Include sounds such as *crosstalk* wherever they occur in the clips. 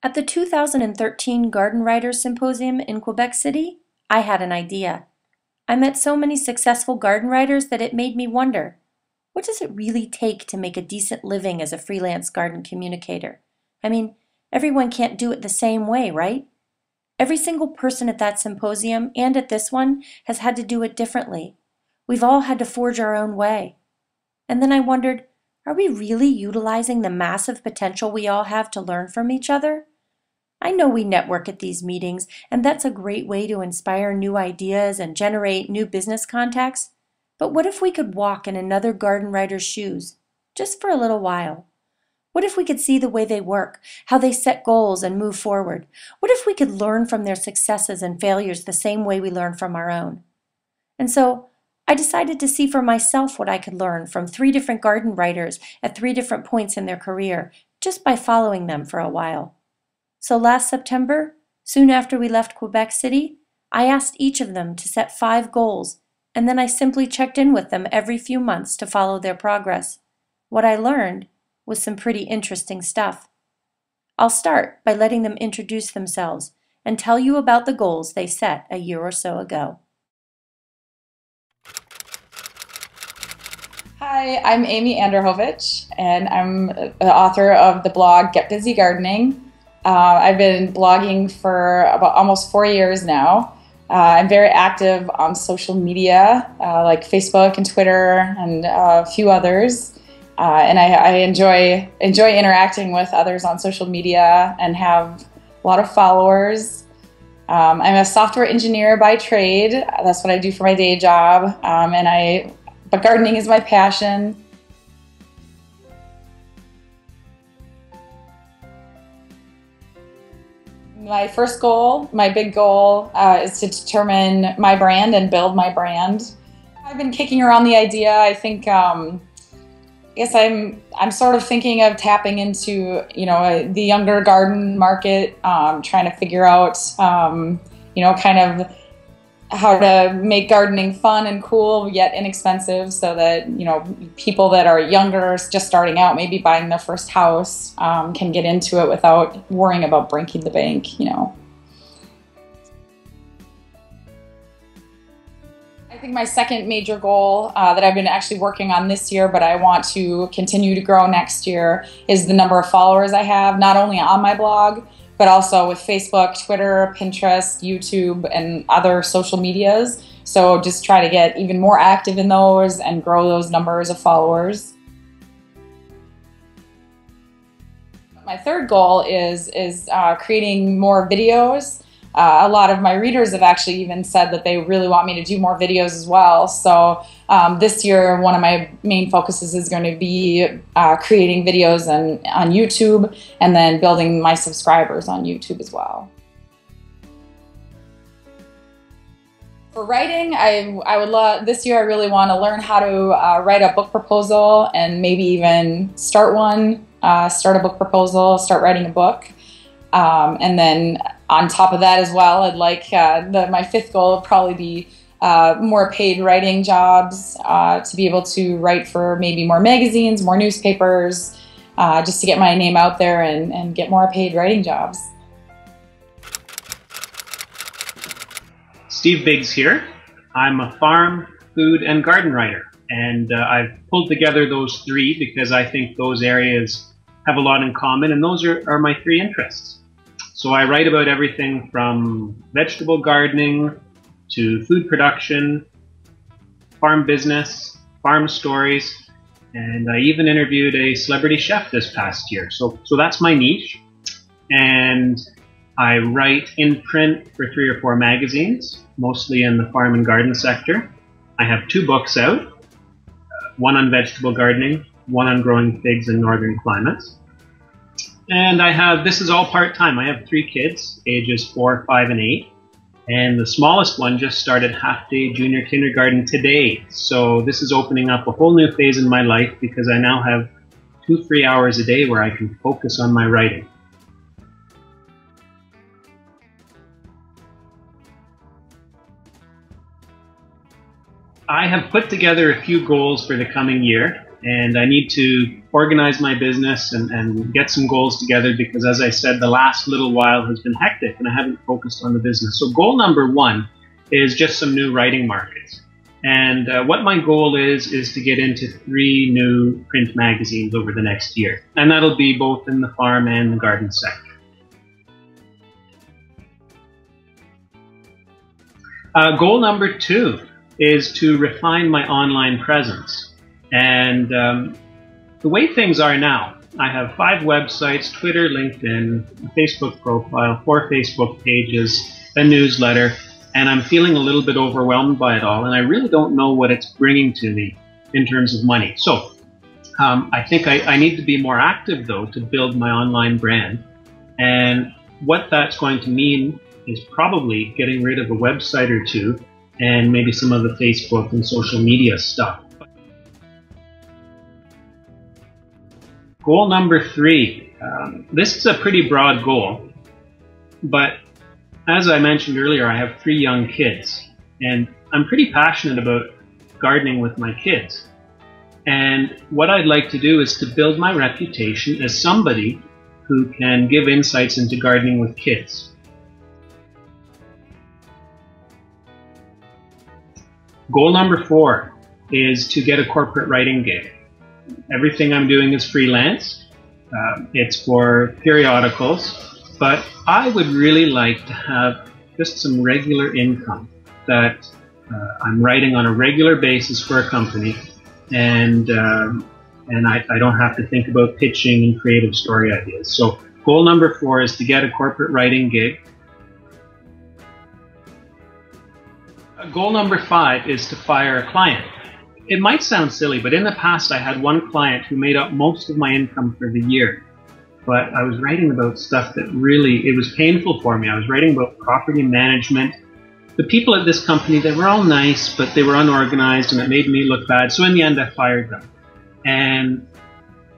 At the 2013 Garden Writers Symposium in Quebec City, I had an idea. I met so many successful garden writers that it made me wonder, what does it really take to make a decent living as a freelance garden communicator? I mean, everyone can't do it the same way, right? Every single person at that symposium and at this one has had to do it differently. We've all had to forge our own way. And then I wondered, are we really utilizing the massive potential we all have to learn from each other? I know we network at these meetings, and that's a great way to inspire new ideas and generate new business contacts. But what if we could walk in another garden writer's shoes, just for a little while? What if we could see the way they work, how they set goals and move forward? What if we could learn from their successes and failures the same way we learn from our own? And so I decided to see for myself what I could learn from three different garden writers at three different points in their career just by following them for a while. So last September, soon after we left Quebec City, I asked each of them to set five goals, and then I simply checked in with them every few months to follow their progress. What I learned was some pretty interesting stuff. I'll start by letting them introduce themselves and tell you about the goals they set a year or so ago. Hi, I'm Amy Andrychowicz, and I'm the author of the blog Get Busy Gardening. Uh, I've been blogging for about almost four years now. Uh, I'm very active on social media uh, like Facebook and Twitter and uh, a few others. Uh, and I, I, enjoy enjoy interacting with others on social media and have a lot of followers. Um, I'm a software engineer by trade. That's what I do for my day job. Um, and I, but gardening is my passion. my first goal, my big goal, uh, is to determine my brand and build my brand. I've been kicking around the idea. I think, um, I guess I'm I'm sort of thinking of tapping into you know the younger garden market, um, trying to figure out um, you know kind of how to make gardening fun and cool yet inexpensive so that you know people that are younger just starting out maybe buying their first house um, can get into it without worrying about breaking the bank you know. I think my second major goal uh, that I've been actually working on this year, but I want to continue to grow next year, is the number of followers I have, not only on my blog, but also with Facebook, Twitter, Pinterest, YouTube, and other social medias. So just try to get even more active in those and grow those numbers of followers. My third goal is, is uh, creating more videos. Uh, a lot of my readers have actually even said that they really want me to do more videos as well. So um, this year, one of my main focuses is going to be uh, creating videos and, on YouTube and then building my subscribers on YouTube as well. For writing, I, I would love, this year I really want to learn how to uh, write a book proposal and maybe even start one, uh, start a book proposal, start writing a book. Um, and then on top of that as well, I'd like, uh, the, my fifth goal would probably be uh, more paid writing jobs uh, to be able to write for maybe more magazines, more newspapers, uh, just to get my name out there and, and get more paid writing jobs. Steve Biggs here. I'm a farm, food, and garden writer. And uh, I've pulled together those three because I think those areas have a lot in common, and those are, are my three interests. So I write about everything from vegetable gardening to food production, farm business, farm stories, and I even interviewed a celebrity chef this past year. So, so that's my niche. And I write in print for three or four magazines, mostly in the farm and garden sector. I have two books out, one on vegetable gardening, one on growing figs in northern climates. And I have, this is all part-time. I have three kids, ages four, five, and eight. And the smallest one just started half day junior kindergarten today. So this is opening up a whole new phase in my life because I now have two, three hours a day where I can focus on my writing. I have put together a few goals for the coming year. And I need to organize my business and, and get some goals together because, as I said, the last little while has been hectic and I haven't focused on the business. So, goal number one is just some new writing markets. And uh, what my goal is, is to get into three new print magazines over the next year. And that'll be both in the farm and the garden sector. Uh, goal number two is to refine my online presence. And um, the way things are now, I have five websites Twitter, LinkedIn, Facebook profile, four Facebook pages, a newsletter, and I'm feeling a little bit overwhelmed by it all. And I really don't know what it's bringing to me in terms of money. So um, I think I, I need to be more active, though, to build my online brand. And what that's going to mean is probably getting rid of a website or two and maybe some of the Facebook and social media stuff. Goal number three. Um, this is a pretty broad goal, but as I mentioned earlier, I have three young kids, and I'm pretty passionate about gardening with my kids. And what I'd like to do is to build my reputation as somebody who can give insights into gardening with kids. Goal number four is to get a corporate writing gig. Everything I'm doing is freelance. Uh, it's for periodicals, but I would really like to have just some regular income that uh, I'm writing on a regular basis for a company, and um, and I, I don't have to think about pitching and creative story ideas. So goal number four is to get a corporate writing gig Goal number five is to fire a client. It might sound silly, but in the past I had one client who made up most of my income for the year. But I was writing about stuff that really, it was painful for me. I was writing about property management. The people at this company, they were all nice, but they were unorganized and it made me look bad. So in the end, I fired them. And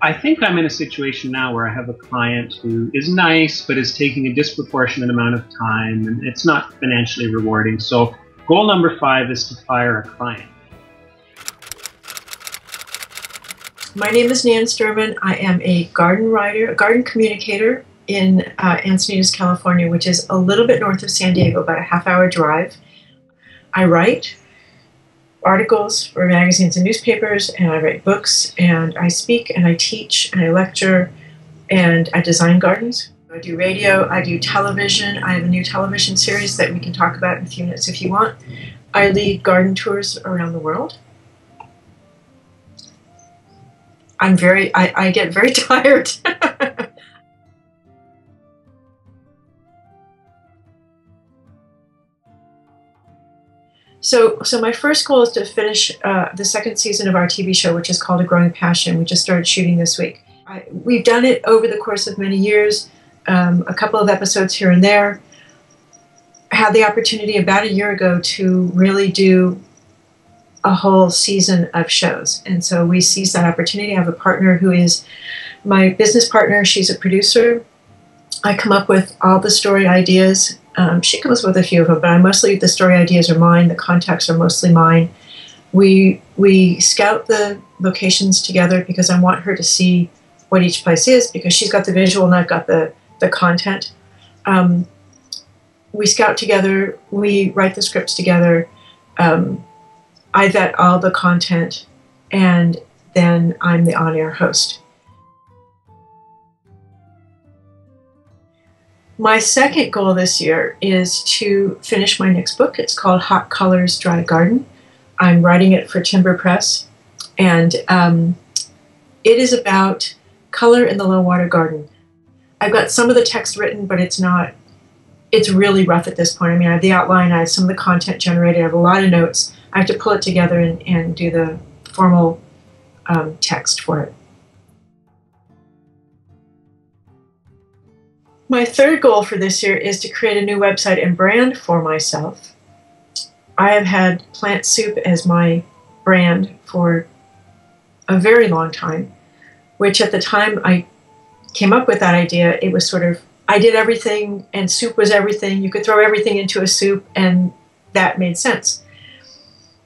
I think I'm in a situation now where I have a client who is nice, but is taking a disproportionate amount of time and it's not financially rewarding. So Goal number five is to fire a client. My name is Nan Sterman. I am a garden writer, a garden communicator in uh, Encinitas, California, which is a little bit north of San Diego, about a half hour drive. I write articles for magazines and newspapers, and I write books, and I speak, and I teach, and I lecture, and I design gardens. I do radio, I do television. I have a new television series that we can talk about in a few minutes if you want. I lead garden tours around the world. I'm very, I, I get very *laughs* tired. So, so my first goal is to finish uh, the second season of our TV show, which is called A Growing Passion. We just started shooting this week. I, we've done it over the course of many years um, a couple of episodes here and there. Had the opportunity about a year ago to really do a whole season of shows. And so we seized that opportunity. I have a partner who is my business partner. She's a producer. I come up with all the story ideas. Um, she comes with a few of them, but I mostly the story ideas are mine. The contacts are mostly mine. We we scout the locations together because I want her to see what each place is because she's got the visual and I've got the the content. Um, we scout together, we write the scripts together. Um, I vet all the content, and then I'm the on air host. My second goal this year is to finish my next book. It's called Hot Colors Dry Garden. I'm writing it for Timber Press, and um, it is about color in the low water garden. I've got some of the text written, but it's not, it's really rough at this point. I mean, I have the outline, I have some of the content generated, I have a lot of notes. I have to pull it together and, and do the formal um, text for it. My third goal for this year is to create a new website and brand for myself. I have had Plant Soup as my brand for a very long time, which at the time I came up with that idea, it was sort of I did everything and soup was everything. You could throw everything into a soup and that made sense.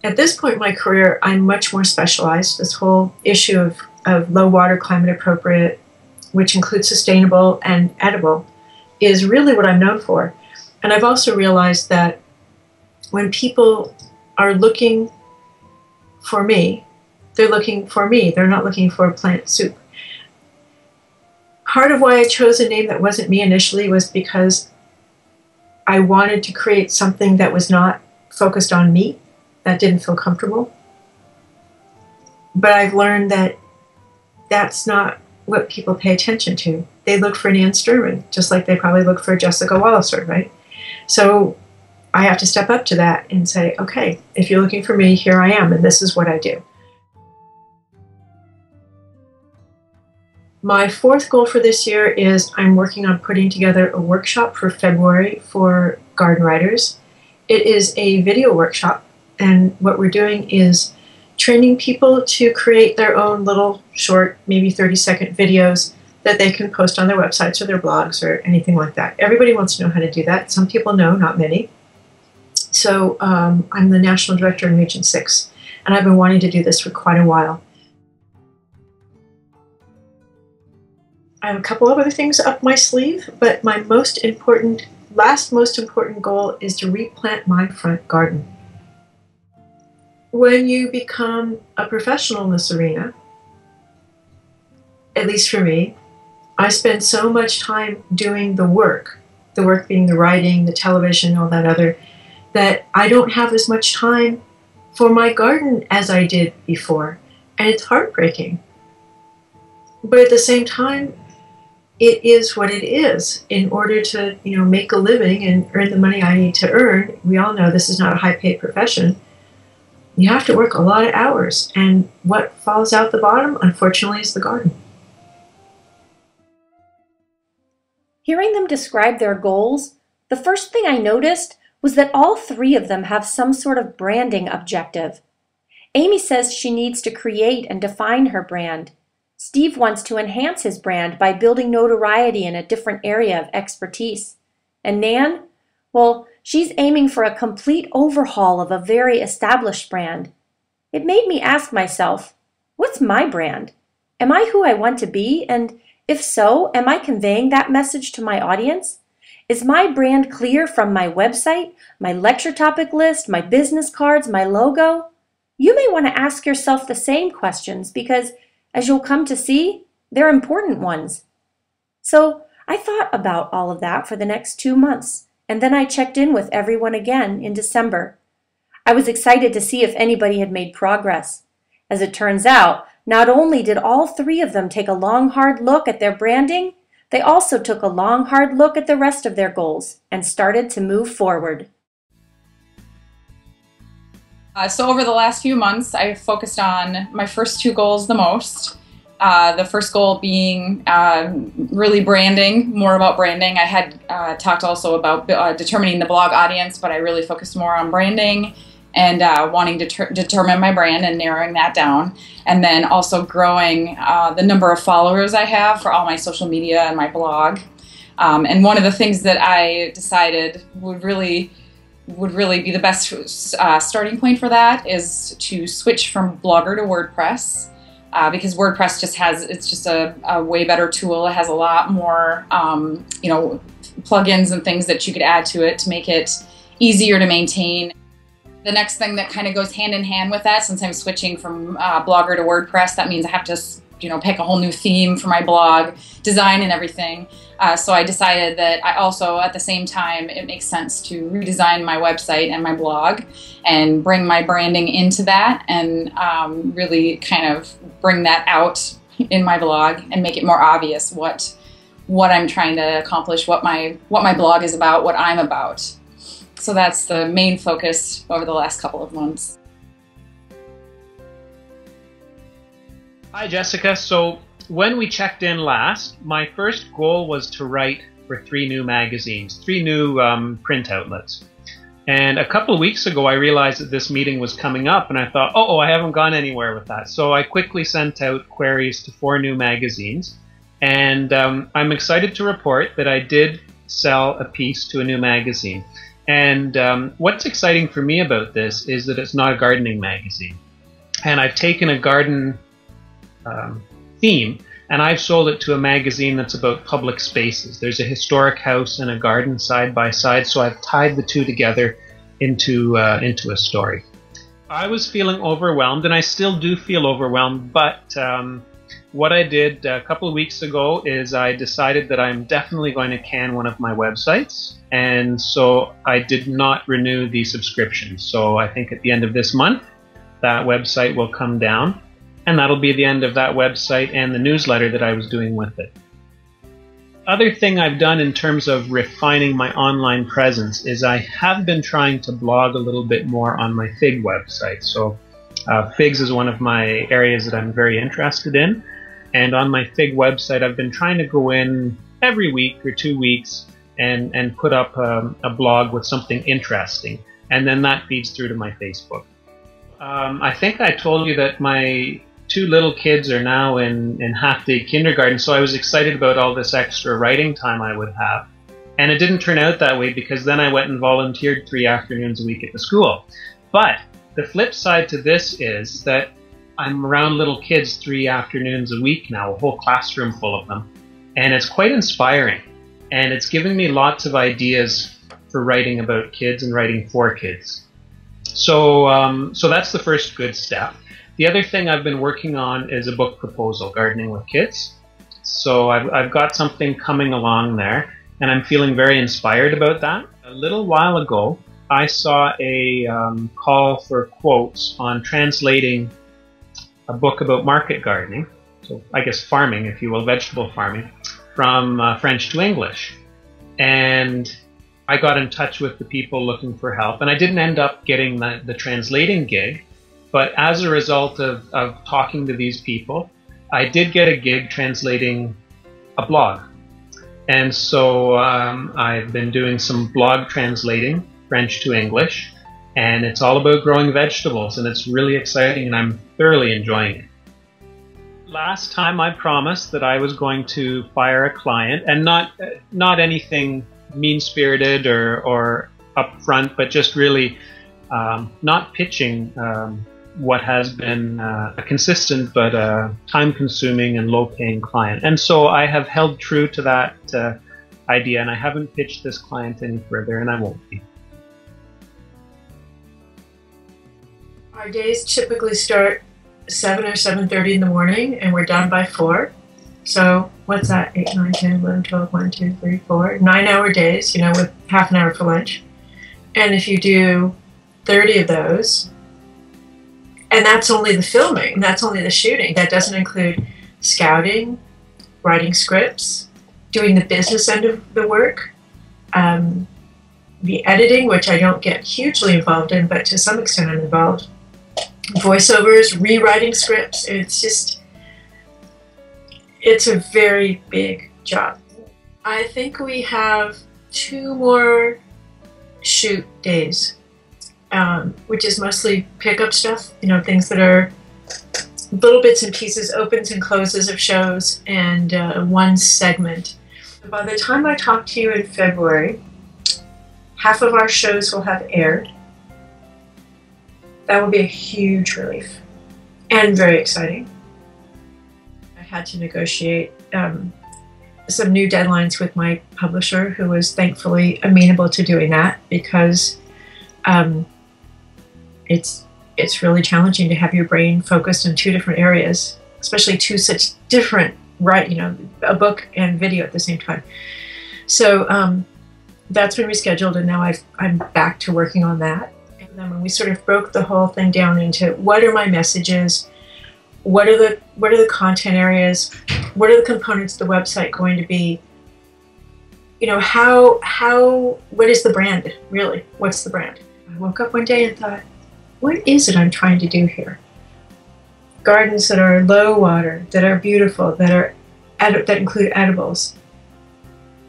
At this point in my career, I'm much more specialized. This whole issue of, of low water, climate appropriate, which includes sustainable and edible, is really what I'm known for. And I've also realized that when people are looking for me, they're looking for me. They're not looking for plant soup. Part of why I chose a name that wasn't me initially was because I wanted to create something that was not focused on me, that didn't feel comfortable. But I've learned that that's not what people pay attention to. They look for Nan Sterman, just like they probably look for Jessica Walliser, right? So I have to step up to that and say, okay, if you're looking for me, here I am, and this is what I do. My fourth goal for this year is I'm working on putting together a workshop for February for garden writers. It is a video workshop, and what we're doing is training people to create their own little short, maybe 30 second videos that they can post on their websites or their blogs or anything like that. Everybody wants to know how to do that. Some people know, not many. So um, I'm the national director in Region 6, and I've been wanting to do this for quite a while. I have a couple of other things up my sleeve, but my most important, last most important goal is to replant my front garden when you become a professional in this arena, at least for me, I spend so much time doing the work, the work being the writing, the television, all that other, that I don't have as much time for my garden as I did before. And it's heartbreaking. But at the same time, it is what it is. In order to, you know, make a living and earn the money I need to earn, we all know this is not a high paid profession you have to work a lot of hours. And what falls out the bottom, unfortunately, is the garden. Hearing them describe their goals, the first thing I noticed was that all three of them have some sort of branding objective. Amy says she needs to create and define her brand. Steve wants to enhance his brand by building notoriety in a different area of expertise. And Nan? Well, She's aiming for a complete overhaul of a very established brand. It made me ask myself, what's my brand? Am I who I want to be? And if so, am I conveying that message to my audience? Is my brand clear from my website, my lecture topic list, my business cards, my logo? You may want to ask yourself the same questions because, as you'll come to see, they're important ones. So I thought about all of that for the next two months and then I checked in with everyone again in December. I was excited to see if anybody had made progress. As it turns out, not only did all three of them take a long, hard look at their branding, they also took a long, hard look at the rest of their goals and started to move forward. Uh, so, over the last few months, I've focused on my first two goals the most. Uh, the first goal being uh, really branding, more about branding. I had uh, talked also about uh, determining the blog audience, but I really focused more on branding and uh, wanting to ter- determine my brand and narrowing that down. And then also growing the number of followers I have for all my social media and my blog. Um, and one of the things that I decided would really would really be the best starting point for that is to switch from Blogger to WordPress uh, because WordPress just has it's just a, a, way better tool. It has a lot more um, you know plugins and things that you could add to it to make it easier to maintain. The next thing that kind of goes hand in hand with that, since I'm switching from uh, Blogger to WordPress, that means I have to you know pick a whole new theme for my blog, design and everything. Uh, so I decided that I also, at the same time, it makes sense to redesign my website and my blog and bring my branding into that and um, really kind of bring that out in my blog and make it more obvious what what I'm trying to accomplish, what my what my blog is about, what I'm about. So that's the main focus over the last couple of months. Hi, Jessica. So when we checked in last, my first goal was to write for three new magazines, three new um, print outlets. And a couple of weeks ago, I realized that this meeting was coming up, and I thought, oh, I haven't gone anywhere with that. So I quickly sent out queries to four new magazines. And um, I'm excited to report that I did sell a piece to a new magazine. And um, what's exciting for me about this is that it's not a gardening magazine. And I've taken a garden um, theme and I've sold it to a magazine that's about public spaces. There's a historic house and a garden side by side, so I've tied the two together into uh, into a story. I was feeling overwhelmed, and I still do feel overwhelmed. But um, what I did a couple of weeks ago is I decided that I'm definitely going to can one of my websites, and so I did not renew the subscription. So I think at the end of this month, that website will come down and that'll be the end of that website and the newsletter that I was doing with it. Other thing I've done in terms of refining my online presence is I have been trying to blog a little bit more on my Fig website. So uh, Figs is one of my areas that I'm very interested in. And on my Fig website, I've been trying to go in every week or two weeks and, and put up um, a blog with something interesting. And then that feeds through to my Facebook. Um, I think I told you that my two little kids are now in, in half day kindergarten, so I was excited about all this extra writing time I would have. And it didn't turn out that way because then I went and volunteered three afternoons a week at the school. But the flip side to this is that I'm around little kids three afternoons a week now, a whole classroom full of them. And it's quite inspiring. And it's giving me lots of ideas for writing about kids and writing for kids. So, um, so that's the first good step. The other thing I've been working on is a book proposal, Gardening with Kids. So I've, I've got something coming along there, and I'm feeling very inspired about that. A little while ago, I saw a um, call for quotes on translating a book about market gardening, so I guess farming, if you will, vegetable farming, from uh, French to English. And I got in touch with the people looking for help, and I didn't end up getting the, the translating gig, but as a result of, of talking to these people, I did get a gig translating a blog. And so um, I've been doing some blog translating French to English, and it's all about growing vegetables, and it's really exciting, and I'm thoroughly enjoying it. Last time I promised that I was going to fire a client, and not not anything mean spirited or, or upfront, but just really um, not pitching um, what has been uh, a consistent but uh, time consuming and low paying client. And so I have held true to that uh, idea and I haven't pitched this client any further and I won't be. Our days typically start 7 or 7.30 in the morning and we're done by 4. So what's that? 8, 9, 10, 11, 12, 1, 2, 3, 4. Nine hour days, you know, with half an hour for lunch. And if you do 30 of those, and that's only the filming, that's only the shooting. That doesn't include scouting, writing scripts, doing the business end of the work, um, the editing, which I don't get hugely involved in, but to some extent I'm involved, voiceovers, rewriting scripts. It's just, it's a very big job. I think we have two more shoot days um, which is mostly pickup stuff, you know, things that are little bits and pieces, opens and closes of shows, and uh, one segment. By the time I talk to you in February, half of our shows will have aired. That will be a huge relief and very exciting. I had to negotiate um, some new deadlines with my publisher, who was thankfully amenable to doing that because um, it's it's really challenging to have your brain focused in two different areas, especially two such different right, you know, a book and video at the same time. So um, that's been rescheduled, and now I've, I'm back to working on that. And then when we sort of broke the whole thing down into what are my messages, what are the what are the content areas, what are the components of the website going to be, you know, how how what is the brand really? What's the brand? I woke up one day and thought, what is it I'm trying to do here? Gardens that are low water, that are beautiful, that are that include edibles.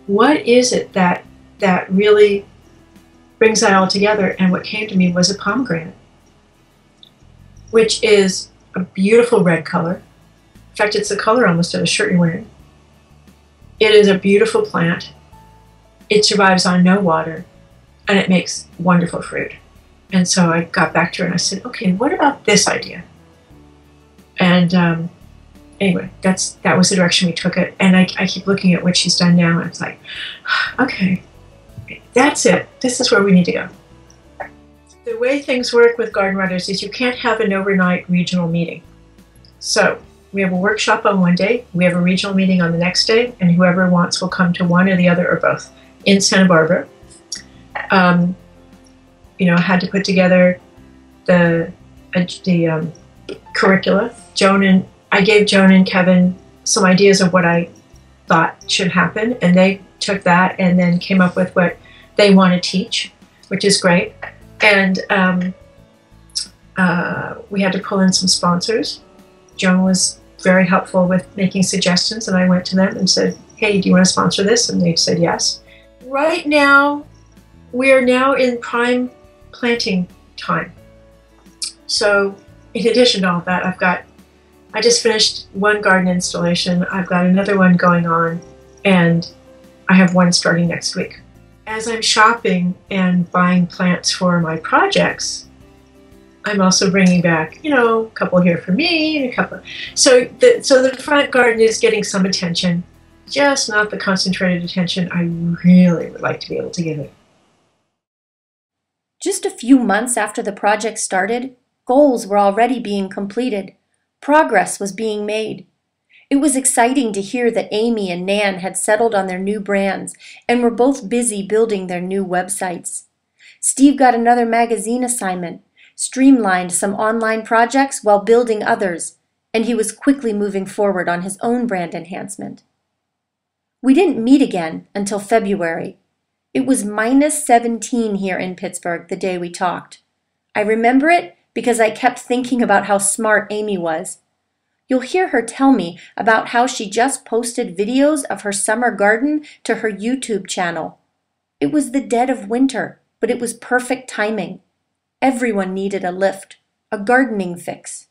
What is it that that really brings that all together? And what came to me was a pomegranate, which is a beautiful red color. In fact, it's the color almost of the shirt you're wearing. It is a beautiful plant. It survives on no water. and it makes wonderful fruit. And so I got back to her and I said, okay, what about this idea? And um, anyway, that's that was the direction we took it. And I, I keep looking at what she's done now, and it's like, *sighs* okay, that's it. This is where we need to go. The way things work with garden writers is you can't have an overnight regional meeting. So we have a workshop on one day, we have a regional meeting on the next day, and whoever wants will come to one or the other or both in Santa Barbara. Um, you know, had to put together the the um, curricula. Joan and I gave Joan and Kevin some ideas of what I thought should happen, and they took that and then came up with what they want to teach, which is great. And um, uh, we had to pull in some sponsors. Joan was very helpful with making suggestions, and I went to them and said, "Hey, do you want to sponsor this?" And they said yes. Right now, we are now in prime planting time. So, in addition to all that, I've got I just finished one garden installation. I've got another one going on, and I have one starting next week. As I'm shopping and buying plants for my projects, I'm also bringing back, you know, a couple here for me, and a couple. So the so the front garden is getting some attention, just not the concentrated attention I really would like to be able to give it. Just a few months after the project started, goals were already being completed. Progress was being made. It was exciting to hear that Amy and Nan had settled on their new brands and were both busy building their new websites. Steve got another magazine assignment, streamlined some online projects while building others, and he was quickly moving forward on his own brand enhancement. We didn't meet again until February. It was minus 17 here in Pittsburgh the day we talked. I remember it because I kept thinking about how smart Amy was. You'll hear her tell me about how she just posted videos of her summer garden to her YouTube channel. It was the dead of winter, but it was perfect timing. Everyone needed a lift, a gardening fix.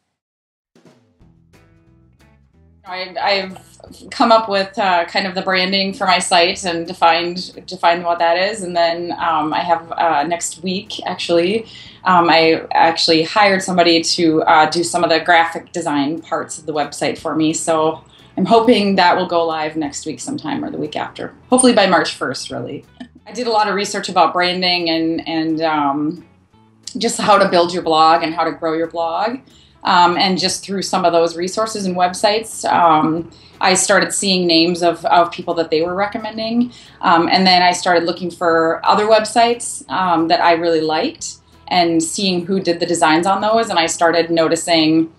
I've, I've come up with uh, kind of the branding for my site and defined defined what that is, and then um, I have uh, next week actually. Um, I actually hired somebody to uh, do some of the graphic design parts of the website for me. So I'm hoping that will go live next week sometime or the week after. Hopefully by March 1st, really. I did a lot of research about branding and and um, just how to build your blog and how to grow your blog. Um, and just through some of those resources and websites, um, I started seeing names of, of people that they were recommending. Um, and then I started looking for other websites um, that I really liked and seeing who did the designs on those. And I started noticing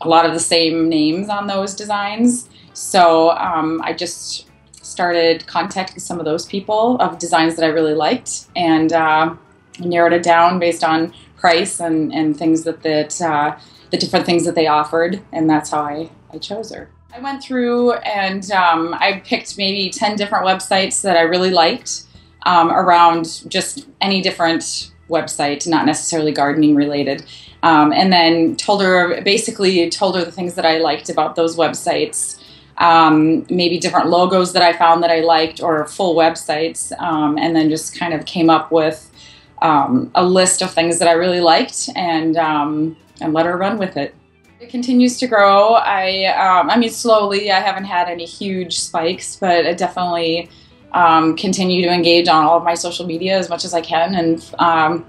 a lot of the same names on those designs. So um, I just started contacting some of those people of designs that I really liked and uh, narrowed it down based on price and, and things that, that uh, the different things that they offered, and that's how I, I chose her. I went through and um, I picked maybe 10 different websites that I really liked um, around just any different website, not necessarily gardening related. Um, and then told her, basically told her the things that I liked about those websites. Um, maybe different logos that I found that I liked or full websites. Um, and then just kind of came up with um, a list of things that I really liked and and let her run with it. It continues to grow. I, um, I mean, slowly. I haven't had any huge spikes, but I definitely um, continue to engage on all of my social media as much as I can, and um,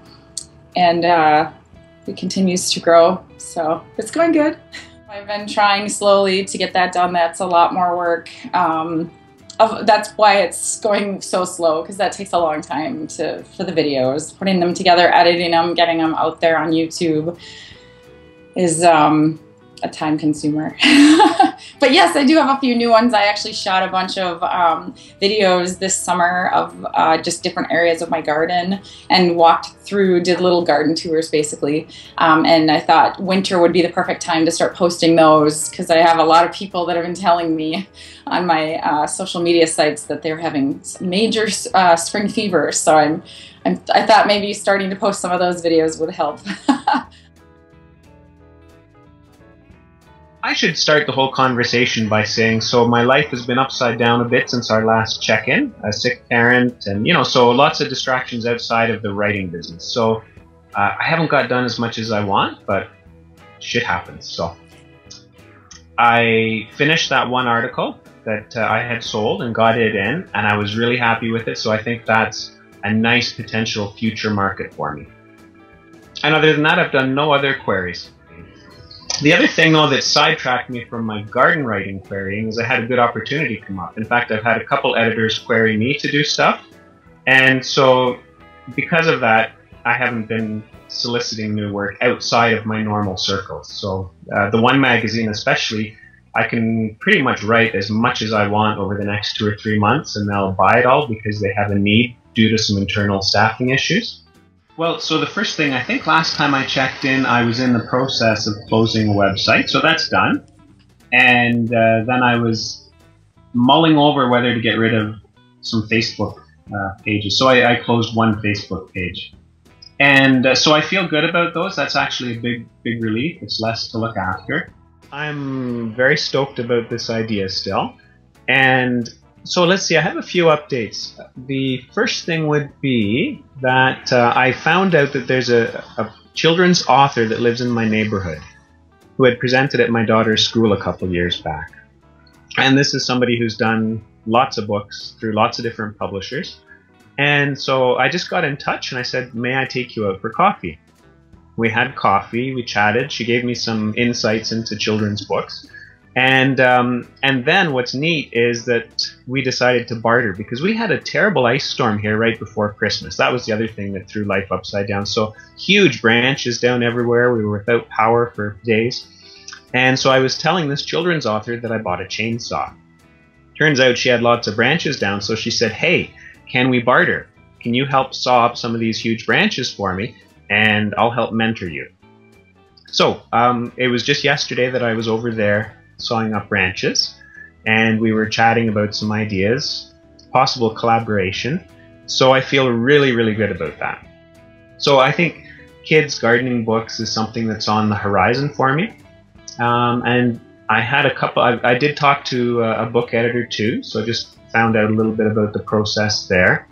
and uh, it continues to grow. So it's going good. I've been trying slowly to get that done. That's a lot more work. Um, that's why it's going so slow because that takes a long time to for the videos, putting them together, editing them, getting them out there on YouTube is um, a time consumer. *laughs* but yes, I do have a few new ones. I actually shot a bunch of um, videos this summer of uh, just different areas of my garden and walked through, did little garden tours basically. Um, and I thought winter would be the perfect time to start posting those because I have a lot of people that have been telling me on my uh, social media sites that they're having major uh, spring fever. So I'm, I'm, I thought maybe starting to post some of those videos would help. *laughs* I should start the whole conversation by saying so my life has been upside down a bit since our last check in, a sick parent, and you know, so lots of distractions outside of the writing business. So uh, I haven't got done as much as I want, but shit happens. So I finished that one article that uh, I had sold and got it in, and I was really happy with it. So I think that's a nice potential future market for me. And other than that, I've done no other queries. The other thing, though, that sidetracked me from my garden writing querying is I had a good opportunity come up. In fact, I've had a couple editors query me to do stuff. And so, because of that, I haven't been soliciting new work outside of my normal circles. So, uh, the one magazine, especially, I can pretty much write as much as I want over the next two or three months, and they'll buy it all because they have a need due to some internal staffing issues. Well, so the first thing, I think last time I checked in, I was in the process of closing a website, so that's done. And uh, then I was mulling over whether to get rid of some Facebook uh, pages. So I, I, closed one Facebook page. And uh, so I feel good about those. That's actually a big, big relief. It's less to look after. I'm very stoked about this idea still. And so let's see, I have a few updates. The first thing would be that uh, I found out that there's a, a, children's author that lives in my neighborhood who had presented at my daughter's school a couple years back. And this is somebody who's done lots of books through lots of different publishers. And so I just got in touch and I said, May I take you out for coffee? We had coffee, we chatted, she gave me some insights into children's books. And um, and then what's neat is that we decided to barter because we had a terrible ice storm here right before Christmas. That was the other thing that threw life upside down. So huge branches down everywhere. We were without power for days. And so I was telling this children's author that I bought a chainsaw. Turns out she had lots of branches down, so she said, "Hey, can we barter? Can you help saw up some of these huge branches for me, and I'll help mentor you." So um, it was just yesterday that I was over there sawing up branches, and we were chatting about some ideas, possible collaboration. So I feel really, really good about that. So I think kids gardening books is something that's on the horizon for me. Um, and I had a couple, I, I did talk to a, a book editor too, so I just found out a little bit about the process there.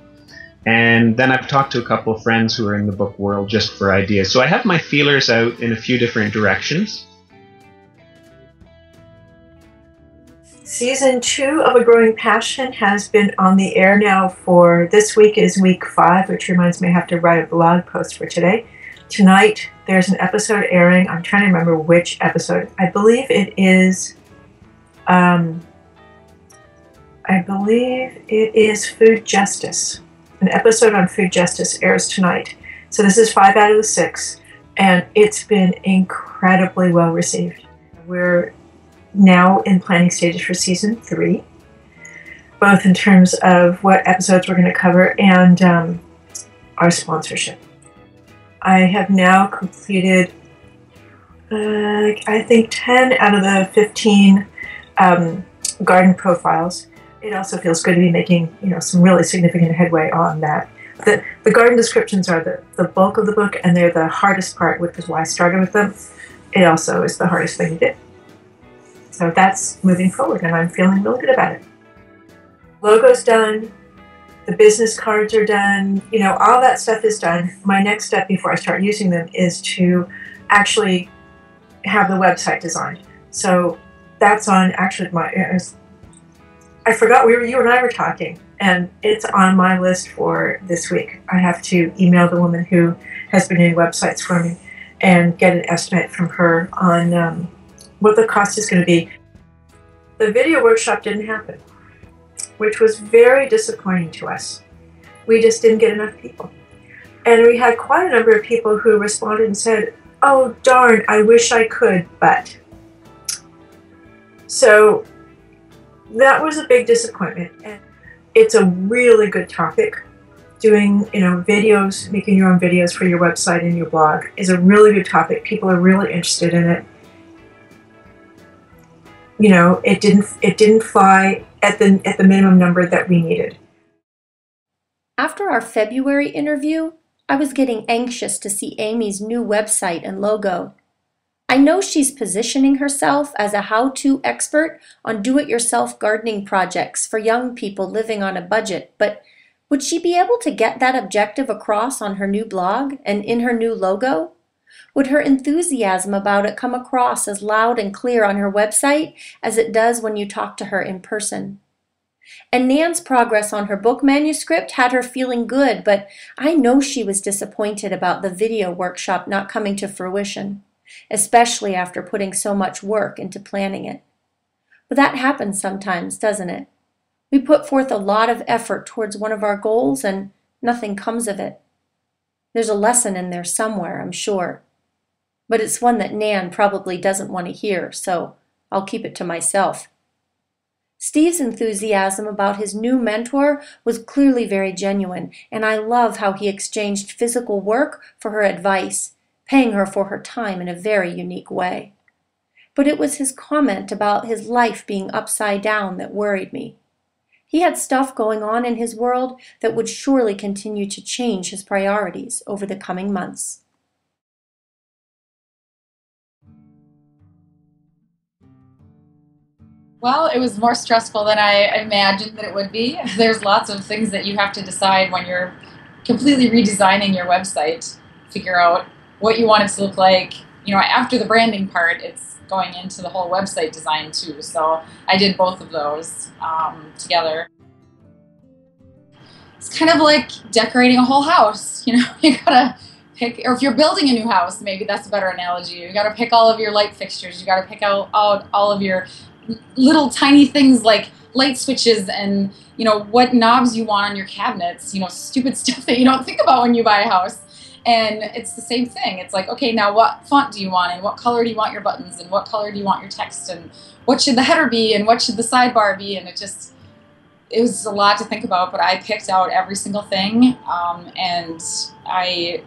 And then I've talked to a couple of friends who are in the book world just for ideas. So I have my feelers out in a few different directions. Season two of A Growing Passion has been on the air now for this week is week five, which reminds me I have to write a blog post for today. Tonight there's an episode airing. I'm trying to remember which episode. I believe it is. Um, I believe it is Food Justice. An episode on food justice airs tonight. So this is five out of the six, and it's been incredibly well received. We're now in planning stages for season three, both in terms of what episodes we're going to cover and um, our sponsorship. I have now completed, uh, I think, 10 out of the 15 um, garden profiles. It also feels good to be making, you know, some really significant headway on that. The, the garden descriptions are the, the bulk of the book, and they're the hardest part, which is why I started with them. It also is the hardest thing to do. So that's moving forward, and I'm feeling really good about it. Logo's done, the business cards are done, you know, all that stuff is done. My next step before I start using them is to actually have the website designed. So that's on actually my. I forgot we were you and I were talking, and it's on my list for this week. I have to email the woman who has been doing websites for me and get an estimate from her on um, what the cost is going to be. The video workshop didn't happen, which was very disappointing to us. We just didn't get enough people. And we had quite a number of people who responded and said, Oh, darn, I wish I could, but. So that was a big disappointment. And it's a really good topic. Doing, you know, videos, making your own videos for your website and your blog is a really good topic. People are really interested in it you know, it didn't it didn't fly at the at the minimum number that we needed. After our February interview, I was getting anxious to see Amy's new website and logo. I know she's positioning herself as a how to expert on do it yourself gardening projects for young people living on a budget, but would she be able to get that objective across on her new blog and in her new logo? Would her enthusiasm about it come across as loud and clear on her website as it does when you talk to her in person? And Nan's progress on her book manuscript had her feeling good, but I know she was disappointed about the video workshop not coming to fruition, especially after putting so much work into planning it. But that happens sometimes, doesn't it? We put forth a lot of effort towards one of our goals and nothing comes of it. There's a lesson in there somewhere, I'm sure. But it's one that Nan probably doesn't want to hear, so I'll keep it to myself. Steve's enthusiasm about his new mentor was clearly very genuine, and I love how he exchanged physical work for her advice, paying her for her time in a very unique way. But it was his comment about his life being upside down that worried me. He had stuff going on in his world that would surely continue to change his priorities over the coming months. Well, it was more stressful than I imagined that it would be. *laughs* There's lots of things that you have to decide when you're completely redesigning your website. Figure out what you want it to look like. You know, after the branding part, it's going into the whole website design too. So I did both of those um, together. It's kind of like decorating a whole house. *laughs* You know, you gotta pick, or if you're building a new house, maybe that's a better analogy. You gotta pick all of your light fixtures. You gotta pick out all, all of your little tiny things like light switches and you know what knobs you want on your cabinets you know stupid *laughs* stuff that you don't think about when you buy a house. And it's the same thing. It's like okay now what font do you want and what color do you want your buttons and what color do you want your text and what should the header be and what should the sidebar be? And it just it was a lot to think about but i picked out every single thing um, and i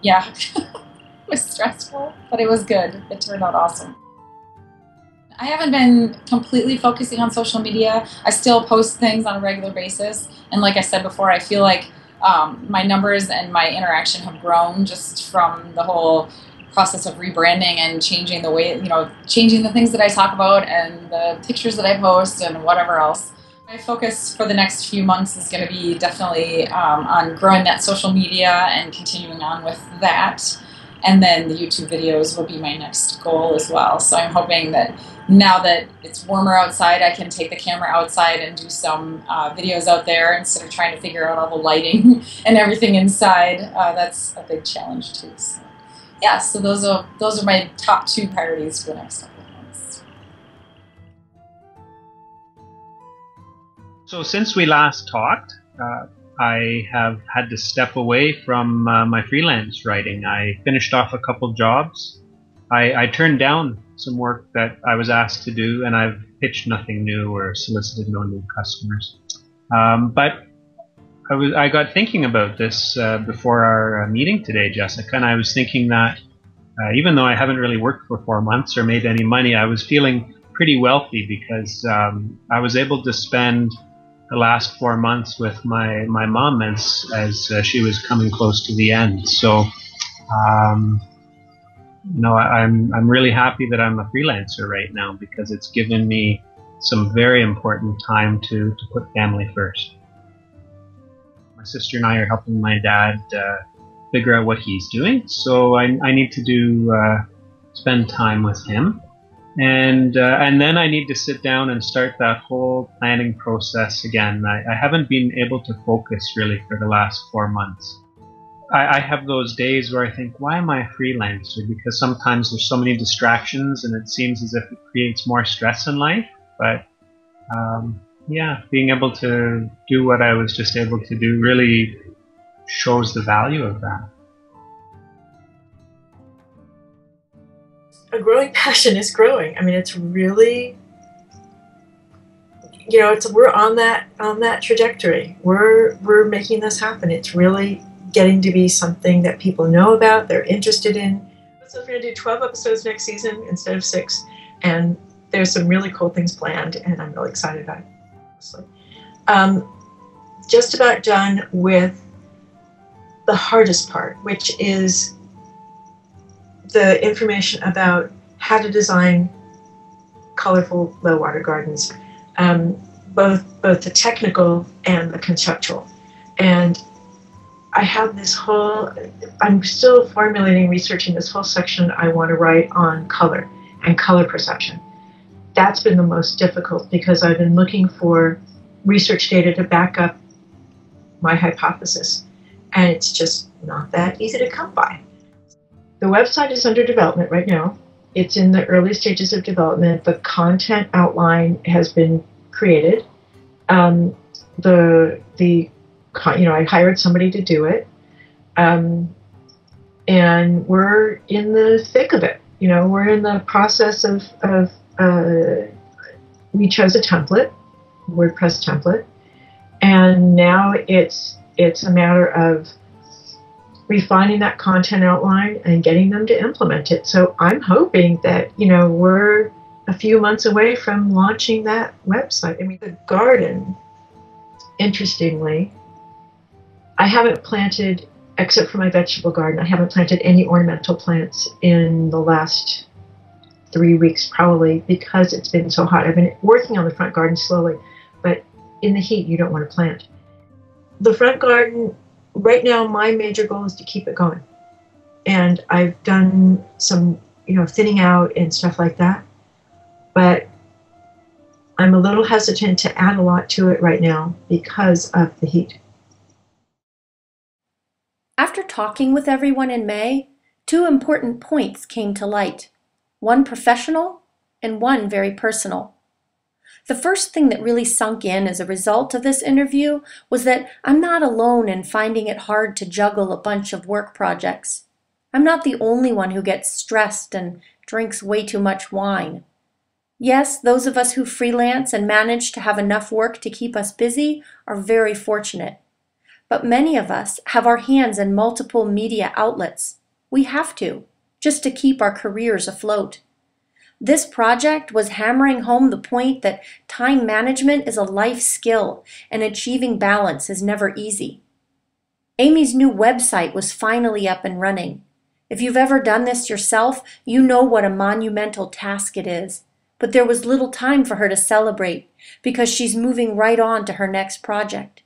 yeah *laughs* it was stressful but it was good. It turned out awesome I haven't been completely focusing on social media. I still post things on a regular basis. And like I said before, I feel like um, my numbers and my interaction have grown just from the whole process of rebranding and changing the way, you know, changing the things that I talk about and the pictures that I post and whatever else. My focus for the next few months is going to be definitely um, on growing that social media and continuing on with that. And then the YouTube videos will be my next goal as well. So I'm hoping that now that it's warmer outside, I can take the camera outside and do some uh, videos out there instead of trying to figure out all the lighting *laughs* and everything inside. Uh, that's a big challenge too. So, yeah, so those are those are my top two priorities for the next couple of months. So since we last talked, uh, I have had to step away from uh, my freelance writing. I finished off a couple jobs. I, I, turned down some work that I was asked to do, and I've pitched nothing new or solicited no new customers. Um, but I was I got thinking about this uh, before our uh, meeting today, Jessica, and I was thinking that uh, even though I haven't really worked for four months or made any money, I was feeling pretty wealthy because um, I was able to spend the last four months with my, my mom as, as uh, she was coming close to the end. So, um, you know, I, I'm, I'm really happy that I'm a freelancer right now because it's given me some very important time to, to put family first. My sister and I are helping my dad uh, figure out what he's doing, so I, I need to do uh, spend time with him and uh, and then I need to sit down and start that whole planning process again. I, I haven't been able to focus really for the last four months. I, I, have those days where I think, why am I a freelancer? Because sometimes there's so many distractions, and it seems as if it creates more stress in life. But um, yeah, being able to do what I was just able to do really shows the value of that. A growing *laughs* passion is growing. I mean, it's really, you know, it's we're on that on that trajectory. We're we're making this happen. It's really getting to be something that people know about. They're interested in. So we're going to do 12 episodes next season instead of six, and there's some really cool things planned, and I'm really excited about it. Um, just about done with the hardest part, which is the information about how to design colorful low water gardens, um, both both the technical and the conceptual. And I have this whole, I'm still formulating, researching this whole section I want to write on color and color perception. That's been the most difficult because I've been looking for research data to back up my hypothesis, and it's just not that easy to come by. The website is under development right now. It's in the early stages of development. The content outline has been created. Um, the the you know I hired somebody to do it, um, and we're in the thick of it. You know, we're in the process of of uh, we chose a template, WordPress template, and now it's it's a matter of refining that content outline and getting them to implement it. So I'm hoping that, you know, we're a few months away from launching that website. I mean, the garden, interestingly, I haven't planted, except for my vegetable garden, I haven't planted any ornamental plants in the last three weeks, probably because it's been so hot. I've been working on the front garden slowly, but in the heat, you don't want to plant. The front garden right now my major goal is to keep it going. And i've done some you know thinning out and stuff like that. But i'm a little hesitant to add a lot to it right now because of the heat. After talking with everyone in may two important points came to light. One professional and one very personal the first thing that really sunk in as a result of this interview was that I'm not alone in finding it hard to juggle a bunch of work projects. I'm not the only one who gets stressed and drinks way too much wine. Yes, those of us who freelance and manage to have enough work to keep us busy are very fortunate. But many of us have our hands in multiple media outlets. We have to, just to keep our careers afloat. This project was hammering home the point that time management is a life skill and achieving balance is never easy. Amy's new website was finally up and running. If you've ever done this yourself, you know what a monumental task it is. But there was little time for her to celebrate because she's moving right on to her next project.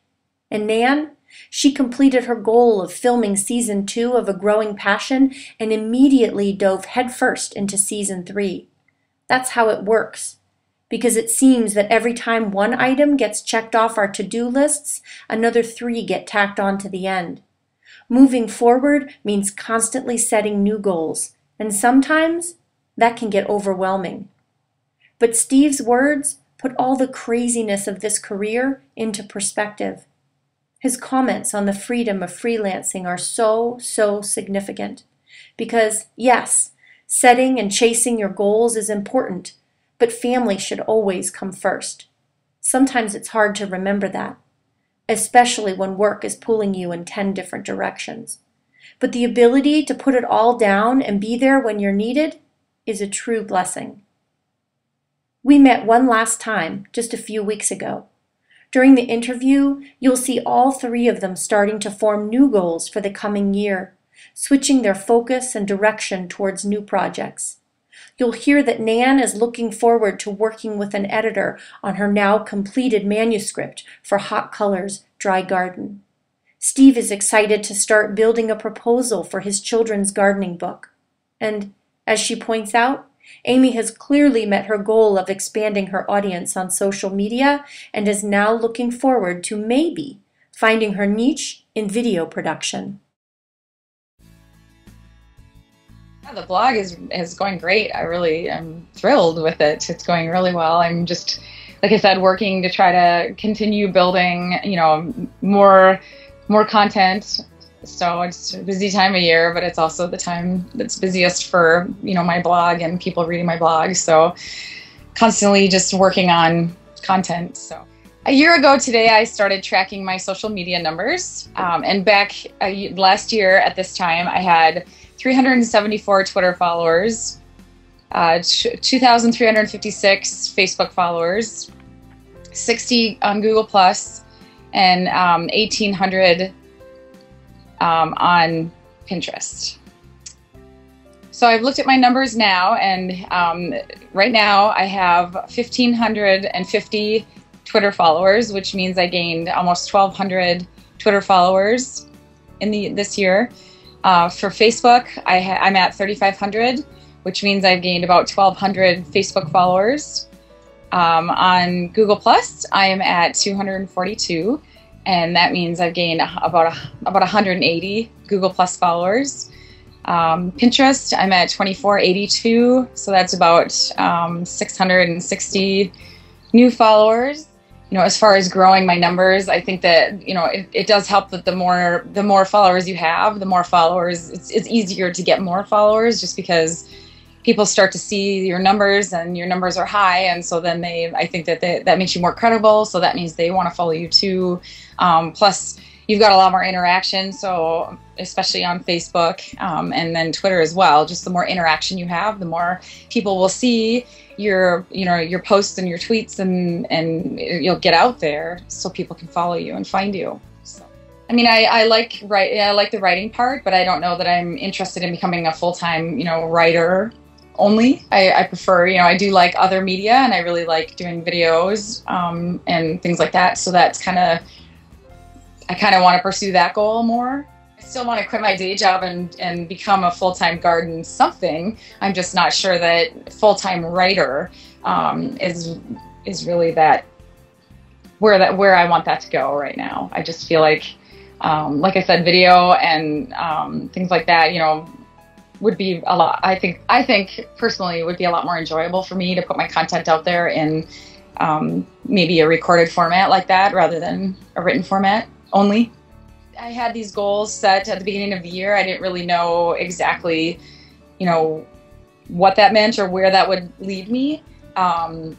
And Nan, she completed her goal of filming season two of A Growing Passion and immediately dove headfirst into season three. That's how it works. Because it seems that every time one item gets checked off our to-do lists, another three get tacked on to the end. Moving forward means constantly setting new goals, and sometimes that can get overwhelming. But Steve's words put all the craziness of this career into perspective. His comments on the freedom of freelancing are so, so significant. Because, yes, Setting and chasing your goals is important, but family should always come first. Sometimes it's hard to remember that, especially when work is pulling you in 10 different directions. But the ability to put it all down and be there when you're needed is a true blessing. We met one last time just a few weeks ago. During the interview, you'll see all three of them starting to form new goals for the coming year switching their focus and direction towards new projects. You'll hear that Nan is looking forward to working with an editor on her now completed manuscript for Hot Colors Dry Garden. Steve is excited to start building a proposal for his children's gardening book. And, as she points out, Amy has clearly met her goal of expanding her audience on social media and is now looking forward to maybe finding her niche in video production. The blog is is going great. I really am thrilled with it. It's going really well. I'm just like I said, working to try to continue building, you know, more more content. So it's a busy time of year, but it's also the time that's busiest for, you know, my blog and people reading my blog. So constantly just working on content. So a year ago today, I started tracking my social media numbers. Um, and back uh, last year at this time, I had 374 Twitter followers, uh, 2,356 Facebook followers, 60 on Google Plus, and um, 1,800 um, on Pinterest. So I've looked at my numbers now, and um, right now I have 1,550 Twitter followers, which means I gained almost 1,200 Twitter followers in the this year. Uh, for Facebook, I am at 3,500, which means I've gained about 1,200 Facebook followers. Um, on Google Plus, I am at 242, and that means I've gained about about 180 Google Plus followers. Um, Pinterest, I'm at 2482, so that's about um, 660 new followers. You know, as far as growing my numbers, I think that you know it, it does help that the more the more followers you have, the more followers. It's, it's easier to get more followers just because people start to see your numbers and your numbers are high and so then they i think that they, that makes you more credible so that means they want to follow you too um, plus you've got a lot more interaction. So especially on Facebook um, and then Twitter as well. Just the more interaction you have, the more people will see your you know your posts and your tweets, and and you'll get out there so people can follow you and find you. So. I mean, I, I like write I like the writing part, but I don't know that I'm interested in becoming a full time you know writer only. I, I, prefer, you know, I do like other media and I really like doing videos um, and things like that. So that's kind of I kind of want to pursue that goal more. Still want to quit my day job and, and become a full time garden something. I'm just not sure that full time writer um, is is really that where that where I want that to go right now. I just feel like, um, like I said, video and um, things like that. You know, would be a lot. I think I think personally it would be a lot more enjoyable for me to put my content out there in um, maybe a recorded format like that rather than a written format only. I had these goals set at the beginning of the year. I didn't really know exactly, you know, what that meant or where that would lead me. Um,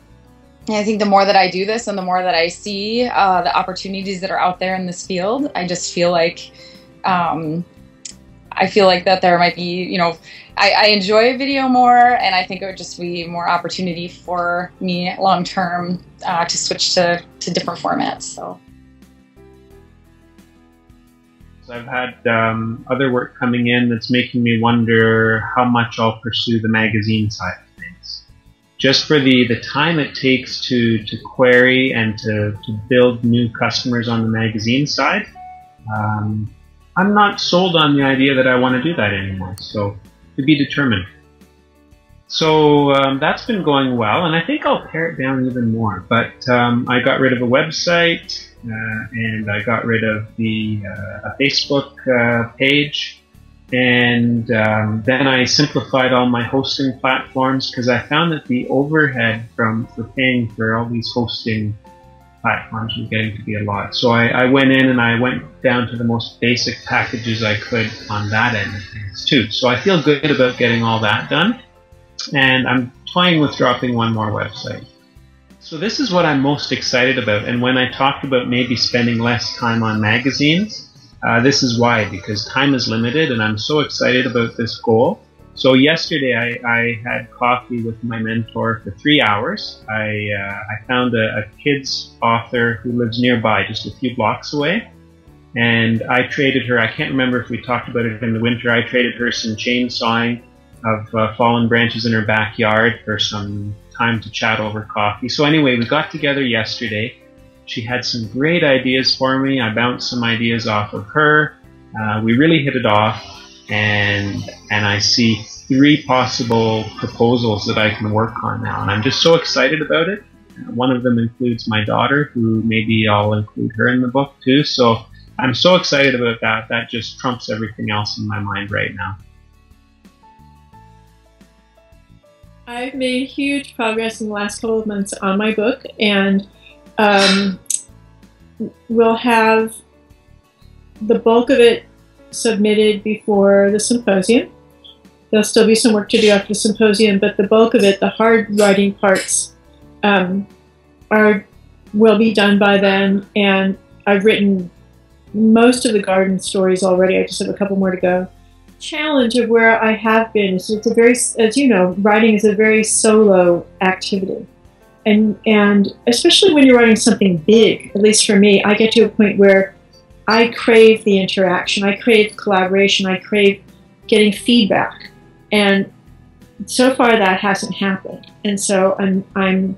and I think the more that I do this and the more that I see uh, the opportunities that are out there in this field, I just feel like um, I feel like that there might be, you know, I, I, enjoy video more, and I think it would just be more opportunity for me long term uh, to switch to, to different formats. So. I've had um, other work coming in that's making me wonder how much I'll pursue the magazine side of things. Just for the, the time it takes to, to query and to, to build new customers on the magazine side, um, I'm not sold on the idea that I want to do that anymore. So, to be determined. So um, that's been going well, and I think I'll pare it down even more. But um, I got rid of a website. Uh, and I got rid of the uh, Facebook uh, page. And um, then I simplified all my hosting platforms because I found that the overhead from for paying for all these hosting platforms was getting to be a lot. So I, I, went in and I went down to the most basic packages I could on that end of things too. So I feel good about getting all that done. And I'm toying with dropping one more website. So this is what I'm most excited about. And when I talked about maybe spending less time on magazines, uh, this is why, because time is limited and I'm so excited about this goal. So yesterday I, I had coffee with my mentor for three hours. I, uh, I found a, a kids author who lives nearby, just a few blocks away. And I traded her, I can't remember if we talked about it in the winter, I traded her some chainsawing of uh, fallen branches in her backyard for some time to chat over coffee. So anyway, we got together yesterday. She had some great ideas for me. I bounced some ideas off of her. Uh, we really hit it off, and and I see three possible proposals that I can work on now, and I'm just so excited about it. One of them includes my daughter, who maybe I'll include her in the book too. So I'm so excited about that. That just trumps everything else in my mind right now. I've made huge progress in the last couple of months on my book, and um, we'll have the bulk of it submitted before the symposium. There'll still be some work to do after the symposium, but the bulk of it, the hard writing parts, um, are will be done by then. And I've written most of the garden stories already. I just have a couple more to go challenge of where I have been is it's a very, as you know, writing is a very solo activity. And, and especially when you're writing something big, at least for me, I get to a point where I crave the interaction, I crave collaboration, I crave getting feedback. And so far that hasn't happened. And so I'm, I'm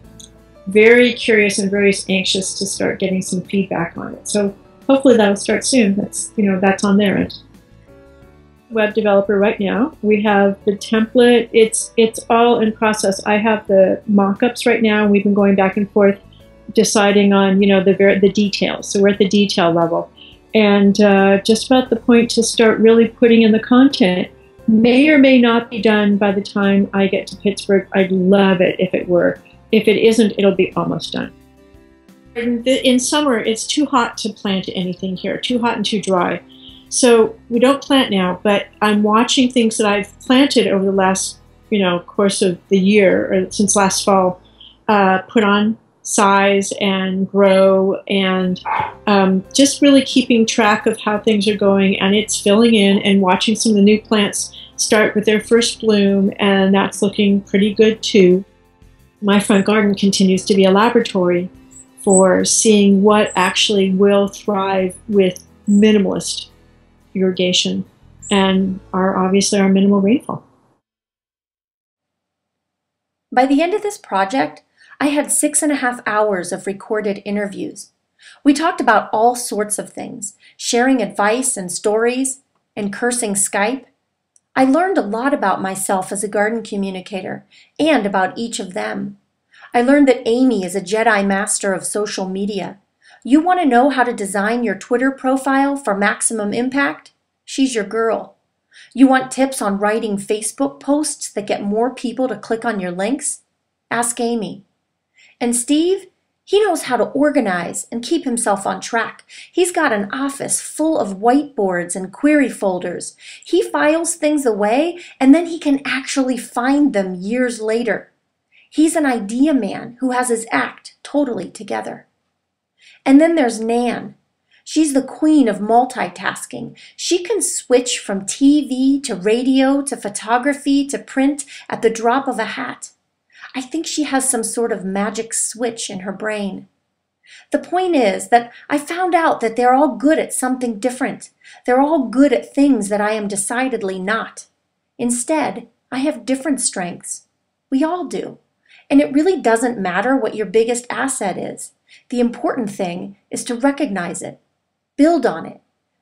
very curious and very anxious to start getting some feedback on it. So hopefully that'll start soon. That's, you know, that's on their end. Web developer right now. We have the template. It's it's all in process. I have the mock-ups right now. And we've been going back and forth, deciding on you know the the details. So we're at the detail level, and uh, just about the point to start really putting in the content may or may not be done by the time I get to Pittsburgh. I'd love it if it were. If it isn't, it'll be almost done. In, the, in summer, it's too hot to plant anything here, too hot and too dry. So we don't plant now, but I'm watching things that I've planted over the last, you know, course of the year or since last fall, uh, put on size and grow and um, just really keeping track of how things are going and it's filling in and watching some of the new plants start with their first bloom and that's looking pretty good too. My front garden continues to be a laboratory for seeing what actually will thrive with minimalist irrigation and are obviously our minimal rainfall. By the end of this project, I had six and a half hours of recorded interviews. We talked about all sorts of things, sharing advice and stories, and cursing Skype. I learned a lot about myself as a garden communicator and about each of them. I learned that Amy is a Jedi master of social media. You want to know how to design your Twitter profile for maximum impact? She's your girl. You want tips on writing Facebook posts that get more people to click on your links? Ask Amy. And Steve, he knows how to organize and keep himself on track. He's got an office full of whiteboards and query folders. He files things away and then he can actually find them years later. He's an idea man who has his act totally together. And then there's Nan. She's the queen of multitasking. She can switch from TV to radio to photography to print at the drop of a hat. I think she has some sort of magic switch in her brain. The point is that I found out that they're all good at something different. They're all good at things that I am decidedly not. Instead, I have different strengths. We all do. And it really doesn't matter what your biggest asset is. The important thing is to recognize it, build on it,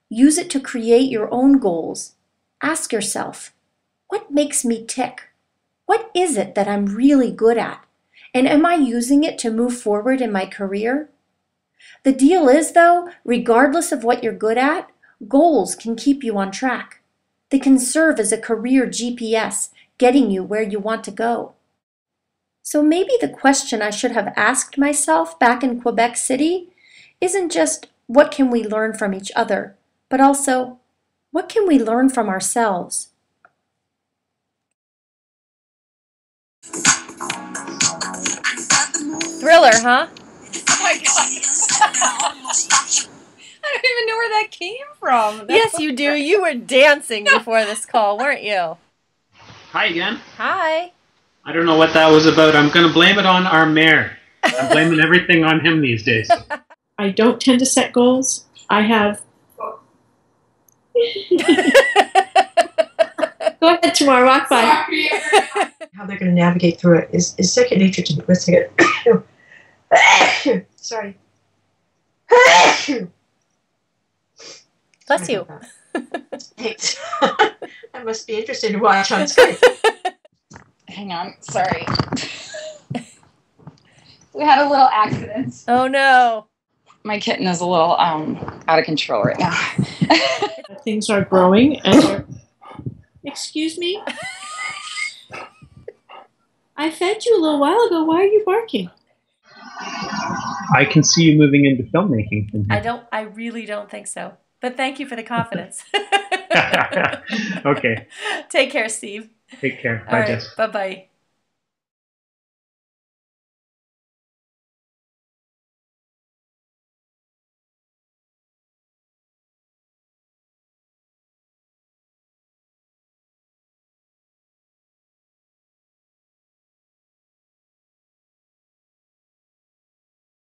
use it to create your own goals. Ask yourself, what makes me tick? What is it that I'm really good at? And am I using it to move forward in my career? The deal is, though, regardless of what you're good at, goals can keep you on track. They can serve as a career GPS, getting you where you want to go. So maybe the question I should have asked myself back in Quebec City isn't just what can we learn from each other, but also what can we learn from ourselves? Thriller, huh? Oh my god. *laughs* I don't even know where that came from. That's yes, you do. You were dancing *laughs* before this call, weren't you? Hi again. Hi. I don't know what that was about. I'm going to blame it on our mayor. I'm blaming everything on him these days. *laughs* I don't tend to set goals. I have. *laughs* Go ahead, tomorrow. Walk by. *laughs* How they're going to navigate through it is, is second nature to me. Let's take it. *coughs* Sorry. Bless you. Thanks. that must be interesting to watch on Skype. Hang on, sorry. *laughs* we had a little accident. Oh no. My kitten is a little um out of control right now. *laughs* Things are growing and. *gasps* Excuse me? I fed you a little while ago. Why are you barking? I can see you moving into filmmaking I don't I really don't think so. But thank you for the confidence. *laughs* okay. Take care, Steve. Take care. All Bye, right. Jess. Bye bye.